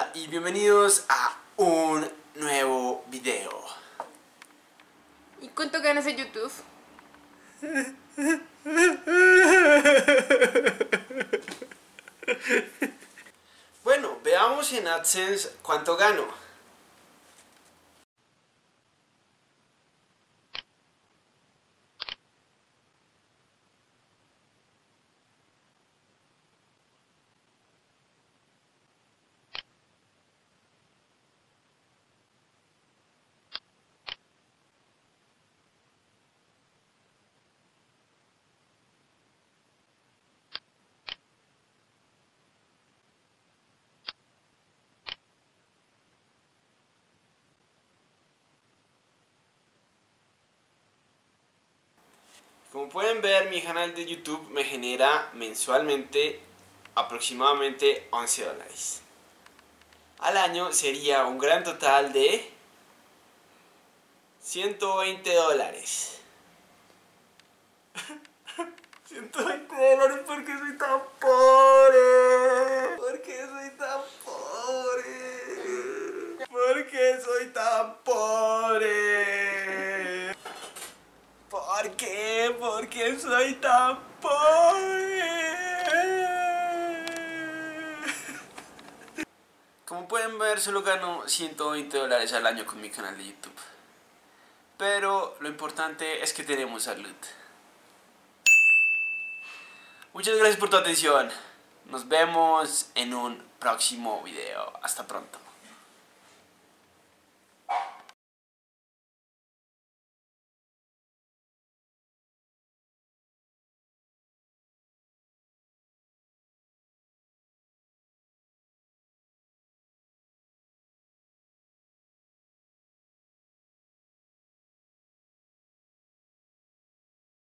Hola y bienvenidos a un nuevo video. ¿Y cuánto ganas en YouTube? Bueno, veamos en AdSense cuánto gano. Como pueden ver, mi canal de YouTube me genera mensualmente aproximadamente 11 dólares. Al año sería un gran total de 120 dólares. 120 dólares porque soy tan pobre. Porque soy tan pobre. Porque soy tan pobre. ¿Por Porque soy tan pobre. Como pueden ver, solo gano 120 dólares al año con mi canal de YouTube. Pero lo importante es que tenemos salud. Muchas gracias por tu atención. Nos vemos en un próximo video. Hasta pronto.